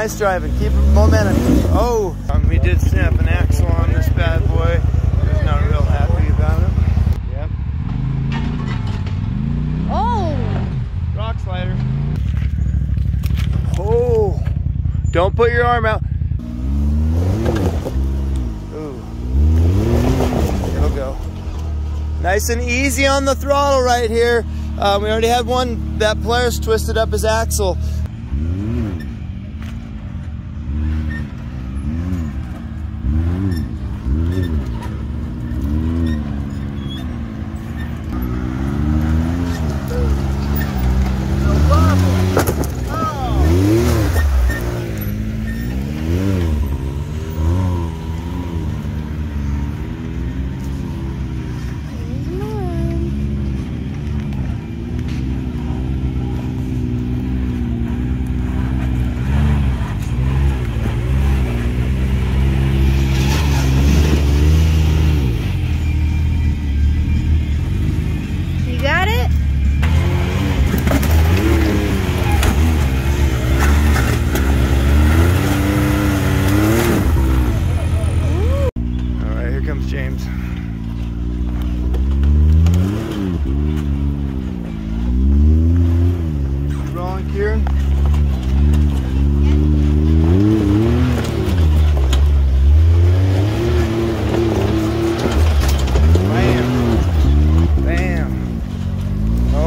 Nice driving. Keep momentum. Oh, um, we did snap an axle on this bad boy. I was not real happy about it. Yep. Oh! Rock slider. Oh, don't put your arm out. Ooh. It'll go. Nice and easy on the throttle right here. Uh, we already had one that Polaris twisted up his axle.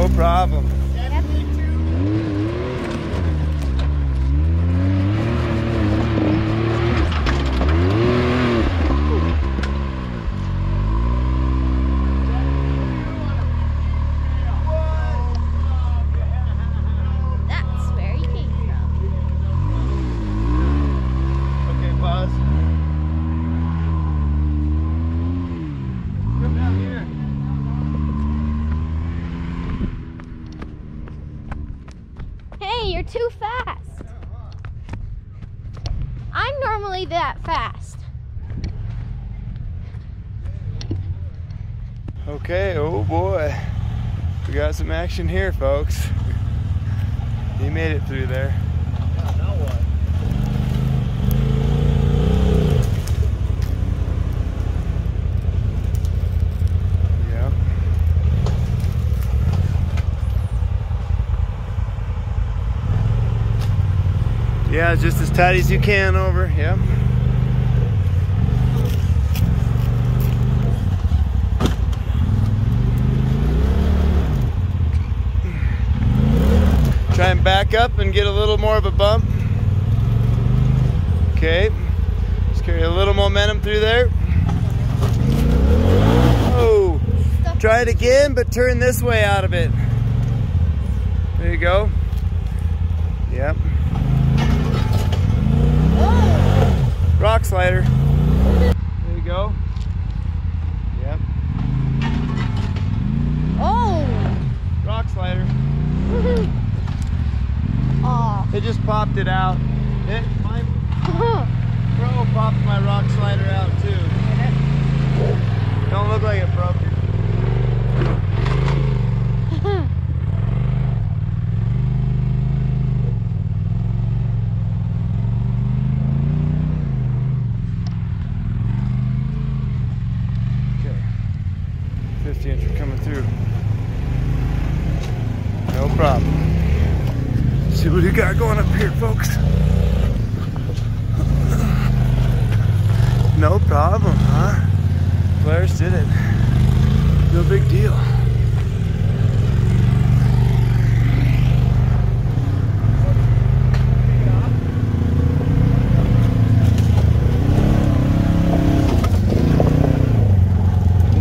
No problem. That's where you came from. Okay, pause. Come down here. Hey, you're too fast. I'm normally that fast. Okay, oh boy. We got some action here, folks. He made it through there. Yeah, just as tight as you can over. Yep. Back up and get a little more of a bump. Okay. Just carry a little momentum through there. Oh. Try it again, but turn this way out of it. There you go. Yep. Rock slider. There you go. Yep. Oh! Rock slider. Aw. It just popped it out. It, my pro popped my rock slider out too. Don't look like it broke it. Okay. 50 inch coming through. No problem. See what we got going up here, folks. No problem, huh? Polaris did it. No big deal.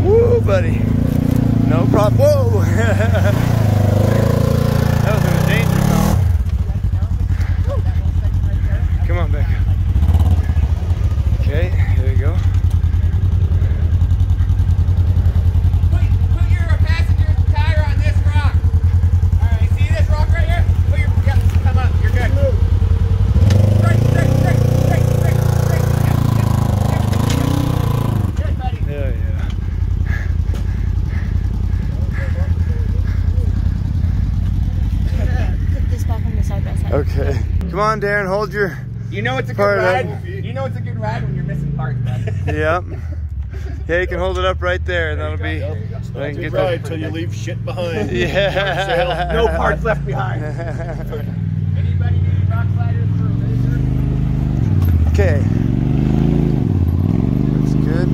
Woo, buddy. No problem. Whoa! that was in a danger zone. Come on, Becca. Okay, there you go. Put, put your passenger tire on this rock. All right, see this rock right here? Put your, yep, come up, you're good. Straight, straight, straight, straight, straight, straight. Yep, yep, yep. Good, buddy. Hell yeah. Put this back on the side by side. Okay. Come on, Darren, hold your You know it's a good Part of- ride. You know it's a good ride when you're missing parts, bud. Yep. Yeah, you can hold it up right there, and that'll be. There you go. I can Good get ride that. till you leave shit behind. Yeah. No parts left behind. Anybody need rock sliders for a RZR? Okay. That's good.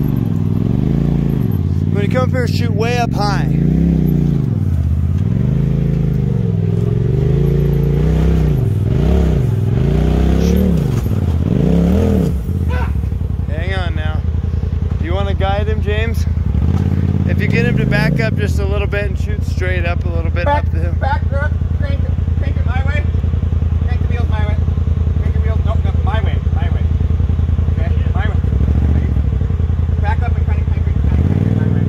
When you come up here, shoot way up high. Hang on now. Do you want to guide him, James? If you get him to back up just a little bit and shoot straight up a little bit Back, up the hill. back, Brooke. Crank crank it my way. Crank the wheels my way. Crank the wheels, no, no, my way, my way. Okay, my way. Back up and kind of crank it, crank it my way.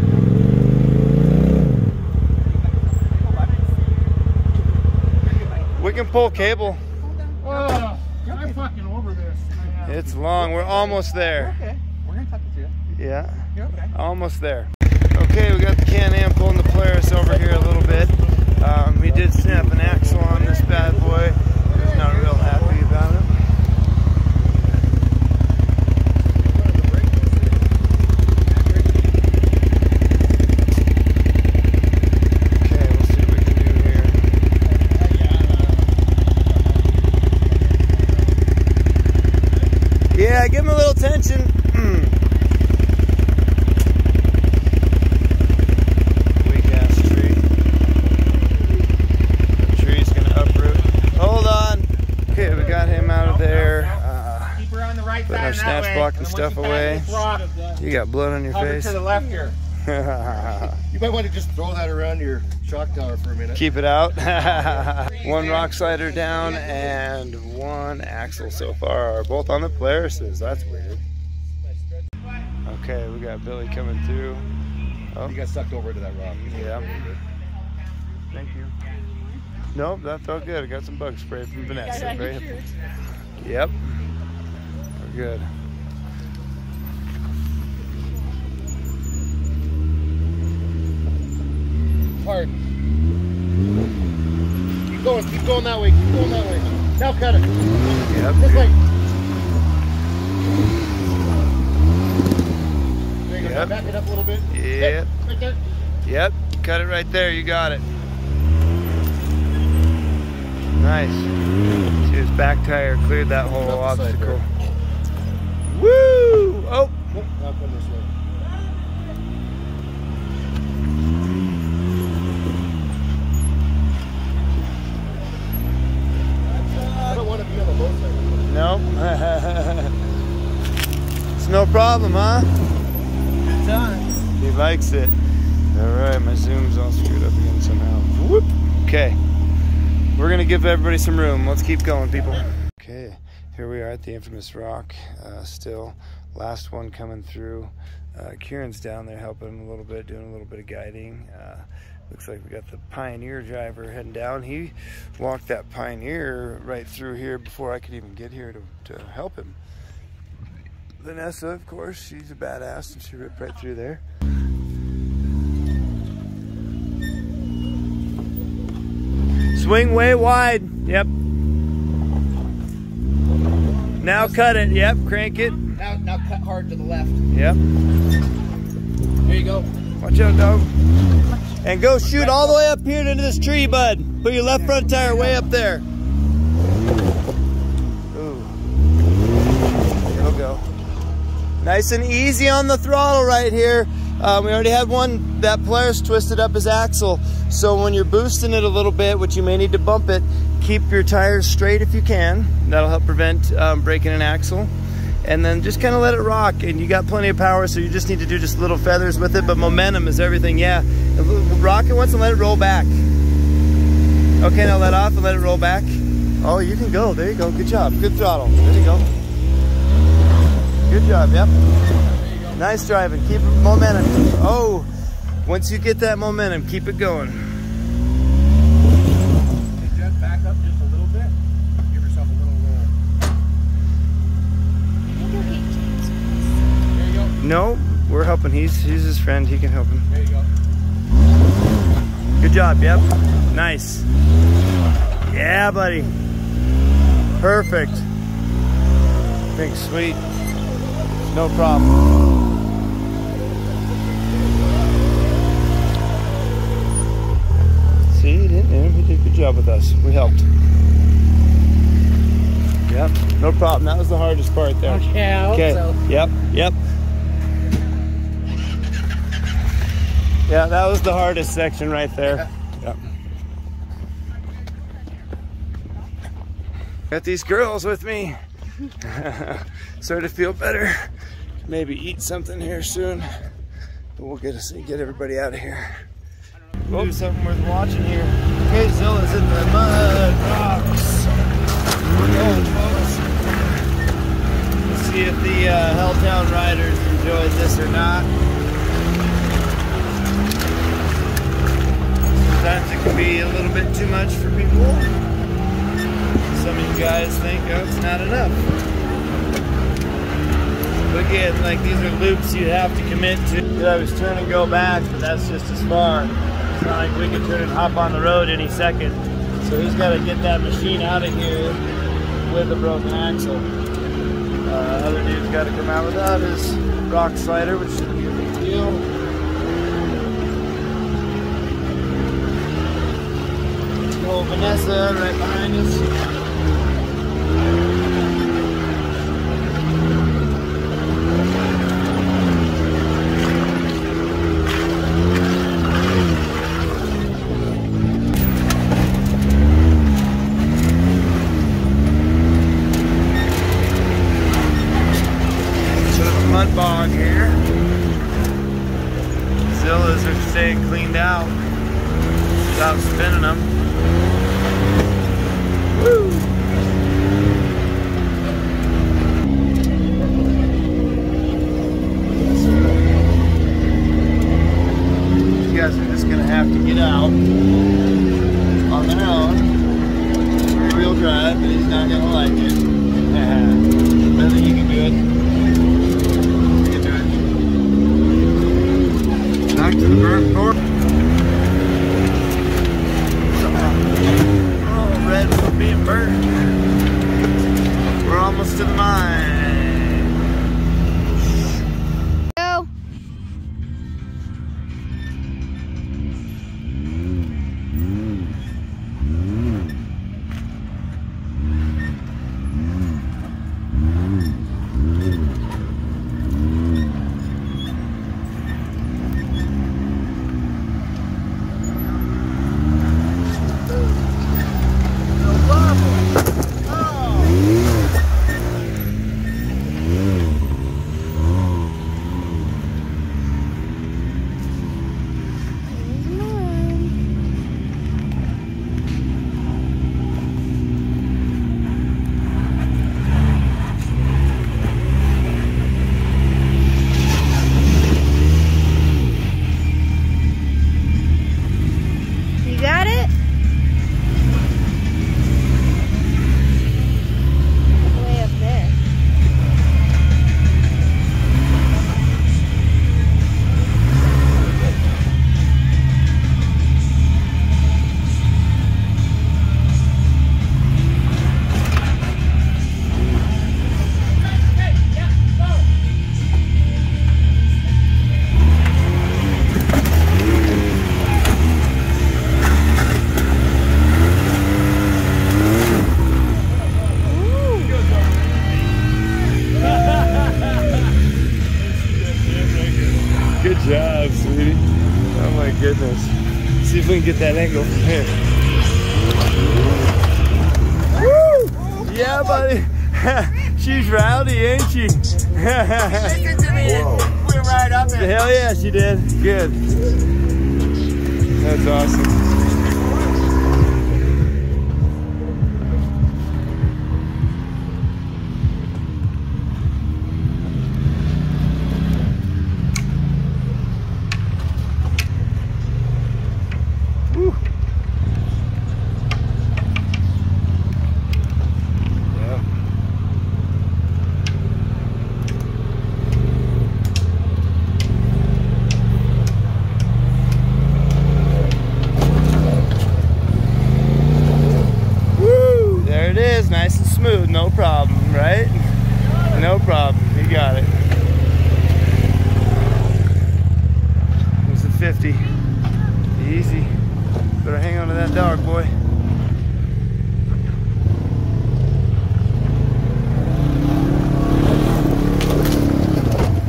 Crank it, buddy. We can pull cable. Oh, I'm fucking over this. It's long. We're almost there. Okay, we're gonna talk to you. Yeah. You're okay. Almost there. Okay, we got the Can-Am pulling the Polaris over here a little bit. Um, we did snap an axle on this bad boy. He's not real happy about it. Okay, we'll see what we can do here. Yeah, give him a little tension. Weak ass tree. The tree's gonna uproot. Hold on. Okay, we got him out of there. Uh, Keep her on the right Putting side our and that snatch way. block and then stuff once you away. pass this rock, you got blood on your Hover face. to the left here. You might want to just throw that around your shock tower for a minute. Keep it out. one rock slider down and one axle so far. Both on the Polarises. That's weird. Okay, we got Billy coming through. Oh, You got sucked over to that rock. Yeah. Thank you. Nope, that felt good. I got some bug spray from Vanessa. Right? Yep. We're good. Hard. Keep going. Keep going that way. Keep going that way. Now cut it. Yep. This way. There you go. Yep. Back it up a little bit. Yep. Right there. Yep. Cut it right there. You got it. Nice. See his back tire cleared that whole Up the side obstacle. Woo! Oh, Nope, now come this way. I don't want to be on the low side. Nope. it's no problem, huh? Good times. He likes it. All right, my zoom's all screwed up again somehow. Whoop. Okay. We're gonna give everybody some room. Let's keep going, people. Okay, here we are at the infamous rock. Uh, still, last one coming through. Uh, Kieryn's down there helping him a little bit, doing a little bit of guiding. Uh, looks like we got the Pioneer driver heading down. He walked that Pioneer right through here before I could even get here to, to help him. Vanessa, of course, she's a badass and she ripped right through there. Swing way wide. Yep. Now cut it. Yep. Crank it. Now, now cut hard to the left. Yep. There you go. Watch out, dog. And go shoot all the way up here into this tree, bud. Put your left front tire way up there. Ooh. Go. Nice and easy on the throttle right here. Um, we already had one, that Polaris twisted up his axle. So when you're boosting it a little bit, which you may need to bump it, keep your tires straight if you can. That'll help prevent um, breaking an axle. And then just kind of let it rock. And you got plenty of power, so you just need to do just little feathers with it. But momentum is everything, yeah. Rock it once and let it roll back. Okay, now let off and let it roll back. Oh, you can go. There you go. Good job. Good throttle. There you go. Good job. Yep. Nice driving. Keep momentum. Oh, once you get that momentum, keep it going. Just back up just a little bit. Give yourself a little roll. There you go. No, we're helping. He's he's his friend. He can help him. There you go. Good job. Yep. Nice. Yeah, buddy. Perfect. Big sweet. No problem. See, he didn't. He did a good job with us. We helped. Yep, no problem. That was the hardest part there. Okay, I hope Okay. so. Yep. Yep. Yeah, that was the hardest section right there. Yep. Got these girls with me. Starting to feel better. Maybe eat something here soon. But we'll get us get everybody out of here. We'll do something worth watching here. Okay, Zilla's in the mud rocks. Folks. Let's see if the uh, Helltown Riders enjoyed this or not. Sometimes it can be a little bit too much for people. Some of you guys think, oh, it's not enough. But again, like these are loops you have to commit to. I was turn and go back, but that's just as far. It's not like we can turn and hop on the road any second. So he's got to get that machine out of here with a broken axle. Uh, other dude's got to come out without his rock slider, which shouldn't be a big deal. Vanessa right behind us. Hell yeah, she did. Good. That's awesome. Woo. Yeah. 50. Easy. Better hang on to that dog, boy.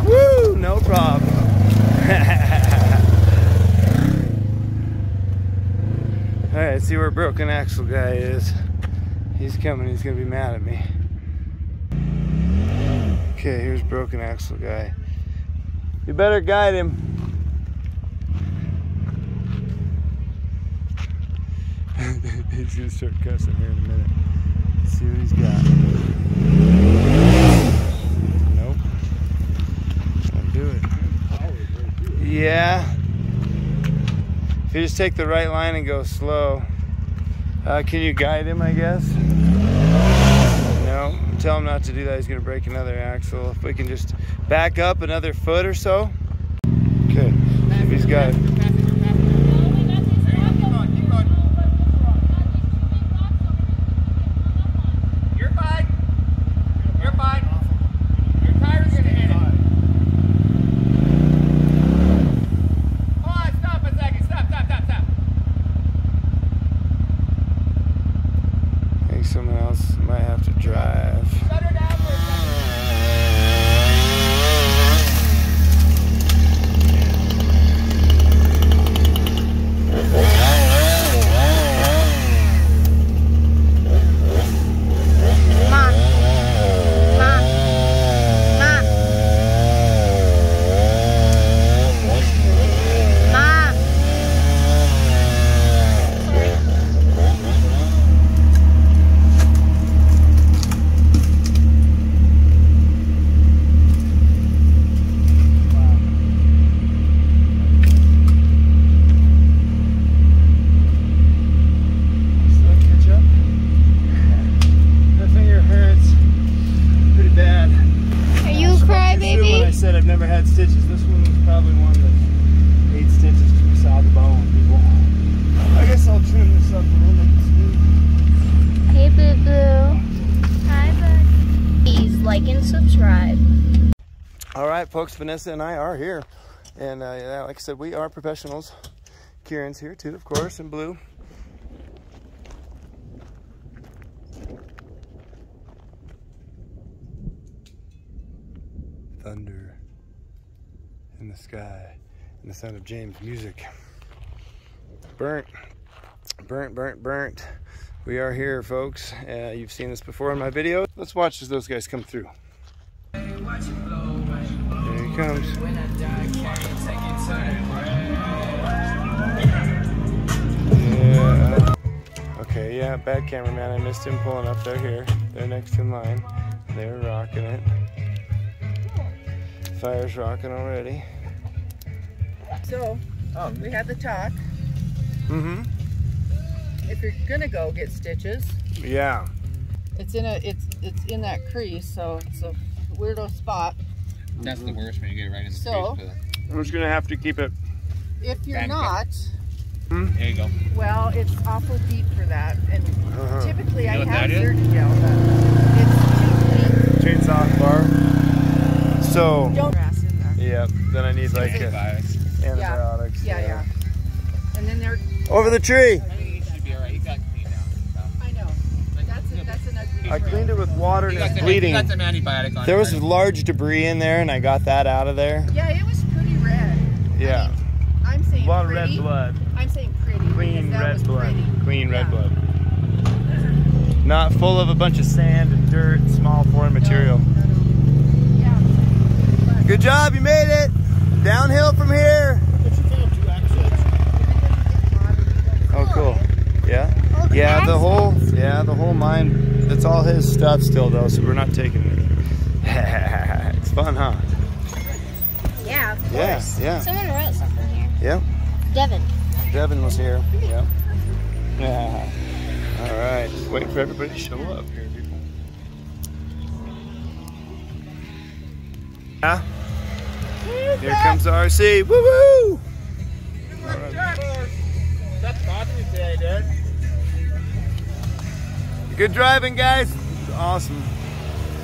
Woo! No problem. All right, see where broken axle guy is. He's coming. He's gonna be mad at me. Okay, here's broken axle guy. You better guide him. he's gonna start cussing here in a minute. Let's see what he's got. Nope. Won't do it. Yeah. If you just take the right line and go slow. Uh, can you guide him, I guess? No. Tell him not to do that. He's going to break another axle. If we can just back up another foot or so. Okay. If he's got Passenger, passenger. There you go. Keep going, keep going. You're fine. You're fine. Your tire's gonna hit it. Hold on, stop a second. Stop, stop, stop, stop. I think someone else might have to drive. Shut her down for a second. Come on. Come on. Come on. Mom. Still catch up? That finger hurts pretty bad. Are you a True when I crybaby? said I've never had stitches. This one was probably one that eight stitches because we saw the bone, people. I guess I'll trim this up a little bit. smooth. Hey, boo boo. Hi, bud. Please like and subscribe. All right, folks, Vanessa and I are here. And uh, yeah, like I said, we are professionals. Kieryn's here too, of course, in Blu. Thunder in the sky and the sound of James' music. Burnt, burnt, burnt, burnt. We are here, folks. Uh, you've seen this before in my video. Let's watch as those guys come through. There he comes. Yeah. Okay, yeah, bad cameraman. I missed him pulling up. They're here. They're next in line. They're rocking it. Fire's rocking already. So, we had the talk. Mm-hmm. If you're gonna go get stitches, Yeah. it's in a it's it's in that crease, so it's a weirdo spot. That's the worst when you get it right in the So- face. I'm just gonna have to keep it. If you're Bandit. not, but- There you go. well, it's awful deep for that. And Uh-huh. typically You know I what have that is? Zertigel, but it's too deep. Chainsaw bar. So, deep. Don't grass in there. yeah, then I need like uh, Antibiotics. antibiotics. Yeah, yeah. And then there, Over the tree. Water and You got, it's some, bleeding. you got some antibiotic on There was right? large debris in there, and I got that out of there. Yeah, it was pretty red. Yeah, I'm saying a lot of red blood, I'm saying pretty. clean red blood, Pretty. clean red Yeah. blood. Not full of a bunch of sand and dirt, and small foreign material. No, no, no. Yeah. Good job, you made it. Downhill from here. Oh, cool. Yeah. Oh, yeah, the whole yeah the whole mine. It's all his stuff still though, so we're not taking it. it's fun, huh? Yeah, of Yeah, course. yeah. Someone wrote something here. Yep. Devin. Devin was here. Yep. Yeah. All right. Just waiting for everybody to show up here, people. Yeah. Here comes the RC. Woo woo! That's costing today, dude. Good driving, guys. Awesome.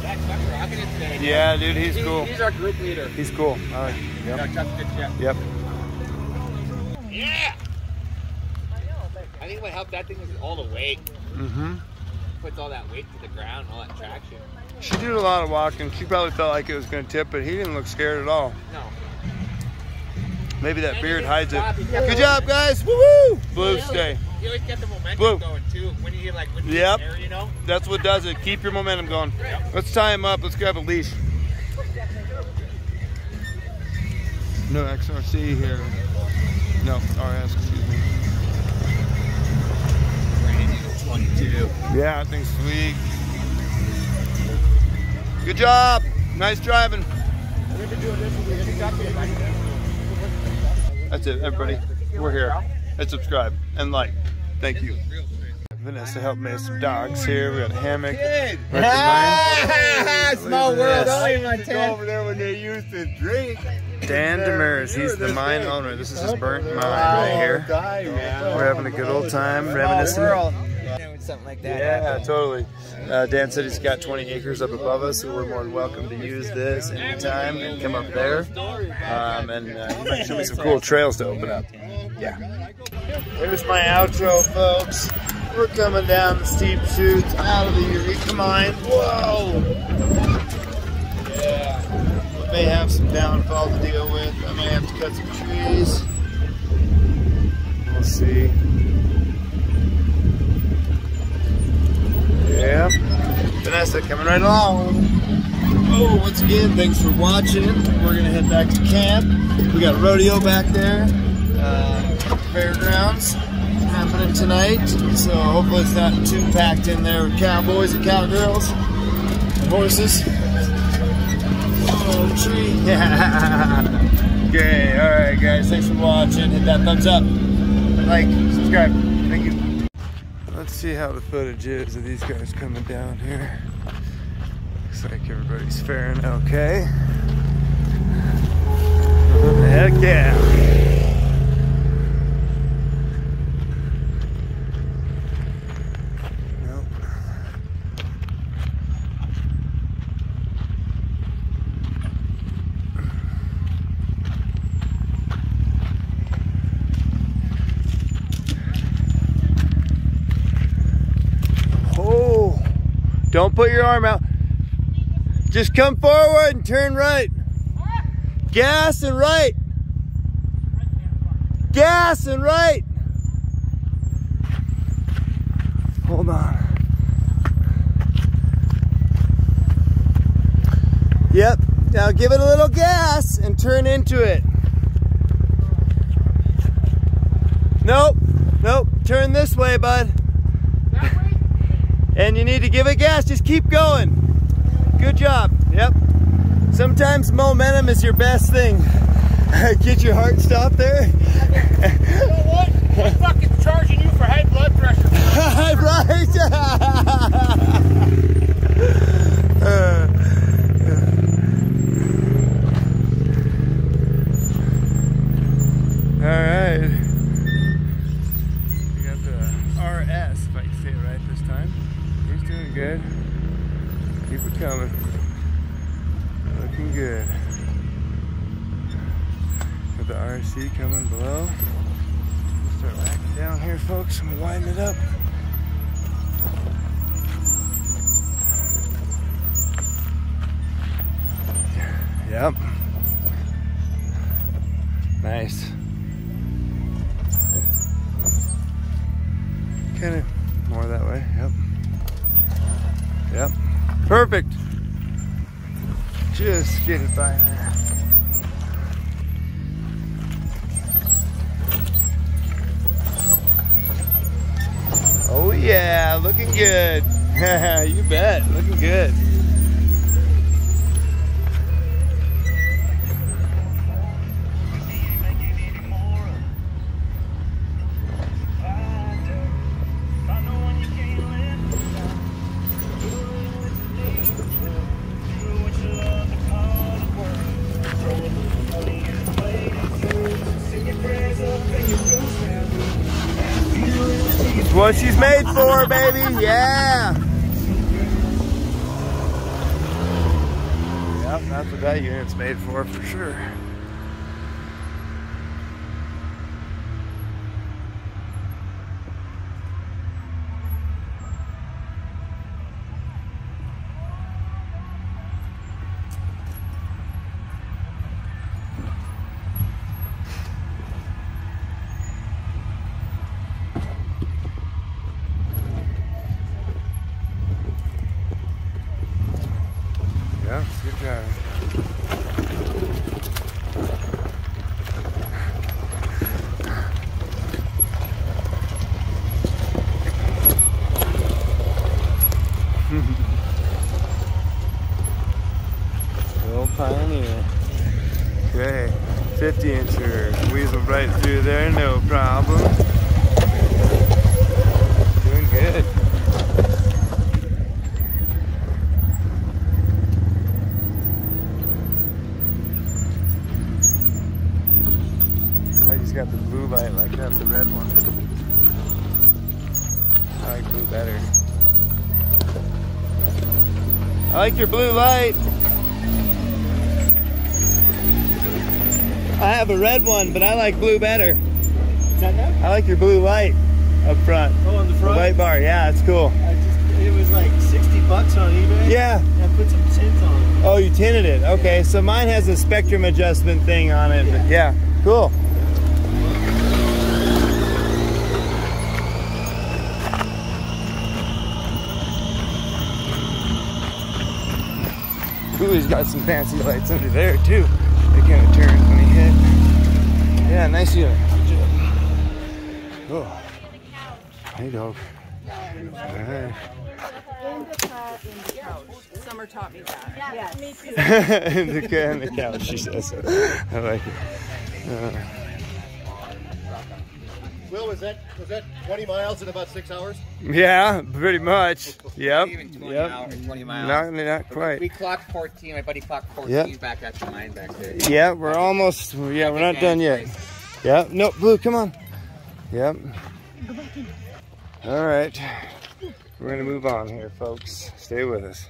That's Chuck's rocking it today. Yeah, dude, he's He- cool. He's our group leader. He's cool. All right. Yep. Chuck's good shit. Yep. Yeah. I think what helped that thing was all the weight. Mm-hmm. Puts all that weight to the ground, all that traction. She did a lot of walking. She probably felt like it was going to tip, but he didn't look scared at all. No. Maybe that And beard hides it. didn't stop. He kept Good job, guys. Woo-woo! Blu, He stay. He always kept the momentum Blu. going too. When you like when you Yep. there, you know. That's what does it. Keep your momentum going. Let's tie him up. Let's grab a leash. No XRC here. No, RS, excuse me. 22. Yeah, I think sweet. Good job. Nice driving. That's it, everybody. We're here. And subscribe and like. Thank you. Vanessa helped me with some dogs here. We got a hammock. Right to mine. Small world, this. only my tent. over there when they used to drink. Dan Demers, he's the mine owner. This is his burnt mine right here. We're having a good old time reminiscing. Something like that. Yeah, totally. Uh, Dan said he's got 20 acres up above us, so we're more than welcome to use this anytime and come up there. Um, and uh, he might show me some cool trails to open up. Yeah. Here's my outro, folks. We're coming down the steep chutes out of the Eureka mine. Whoa! Yeah. We may have some downfall to deal with. I may have to cut some trees. We'll see. Yeah. Vanessa coming right along. Oh, once again, thanks for watching. We're gonna head back to camp. We got rodeo back there. Uh, fairgrounds happening tonight. So hopefully it's not too packed in there with cowboys and cowgirls and horses. Oh, tree. Yeah. Okay, alright guys, thanks for watching. Hit that thumbs up. Like, subscribe. Thank you. Let's see how the footage is of these guys coming down here. Looks like everybody's faring okay. Heck yeah. Nope. Oh, don't put your arm out. Just come forward and turn right. Gas and right. Gas and right. Hold on. Yep. Now give it a little gas and turn into it. Nope. Nope. Turn this way, bud. And you need to give it gas. Just keep going. Good job. Yep. Sometimes momentum is your best thing. Get your heart stopped there. You know what? I'm fucking charging you for high blood pressure. right. Uh, All right. We got the RS, if I can say it right this time. He's doing good. Keep it coming. Looking good. Got the RC coming below. We'll start racking down here, folks. I'm gonna widen it up. Yep. Nice. Kind of more that way. Yep. Yep. Perfect. Just get it by. Oh yeah, looking good. you bet, looking good. Baby. Yeah. Yep, that's what that unit's made for, for sure. there, no problem. Doing good. Just got the blue light like that, the red one. I like blue better. I like your blue light. I have a red one, but I like blue better. Is that? I like your blue light up front. Oh, on the The front? white bar, yeah, it's cool. Just, it was like 60 bucks on eBay. Yeah. I put some tint on it. Oh, you tinted it. Okay, so mine has a spectrum adjustment thing on it. but Yeah, cool. He's got some fancy lights under there too. They kind of turn when he hit. Yeah, nice unit. Oh. Hey, dog. Alright. Summer taught me that. in the in the couch, she says. I like it. Uh, Will, was that was that 20 miles in about six hours? yeah, pretty much. Yep. Even 20 Yep. hours, 20 miles. Not, not We quite. clocked 14. My buddy clocked 14 Yep. back at the mine back there. Yeah, we're almost. Yeah, we're not done yet. Yep. No, Blu, come on. Yep. All right. We're gonna move on here, folks. Stay with us.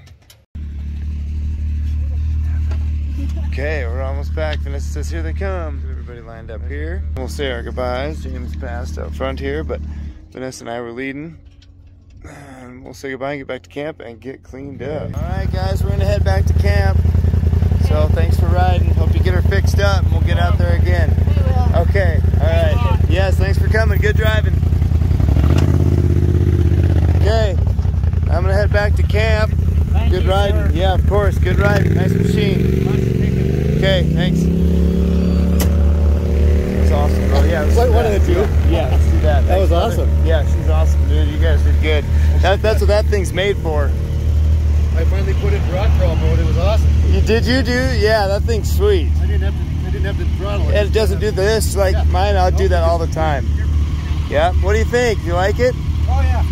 Okay, we're almost back. Vanessa says, here they come. Everybody lined up here. We'll say our goodbyes. James passed out front here, but Vanessa and I were leading. And we'll say goodbye and get back to camp and get cleaned up. All right, guys, we're gonna head back to camp. So thanks for riding. Hope you get her fixed up and we'll get out there again. Okay, all right. Yes, thanks for coming. Good driving. Okay, I'm gonna head back to camp. Good riding. Yeah, of course. Good riding. Nice machine. Okay, thanks. That's awesome. Oh yeah. let's What- do what that. did it do? Yeah, let's do that. That was Thanks, brother. awesome. Yeah, she's awesome, dude. You guys did good. That, that's what that thing's made for. I finally put it in rock crawl mode. It was awesome. You did you do? Yeah, that thing's sweet. I didn't have to. I didn't have to throttle it. And it doesn't do this like Yeah. mine. I'll do that all the time. Yeah. What do you think? You like it? Oh yeah.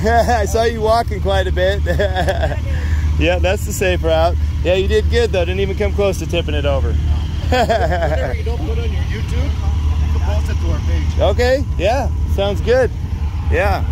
Yeah. I saw you walking quite a bit. yeah, that's the safe route. Yeah, you did good though. Didn't even come close to tipping it over. Whatever you don't put on your YouTube, you can post it to our page. Okay. Yeah. Sounds good. Yeah.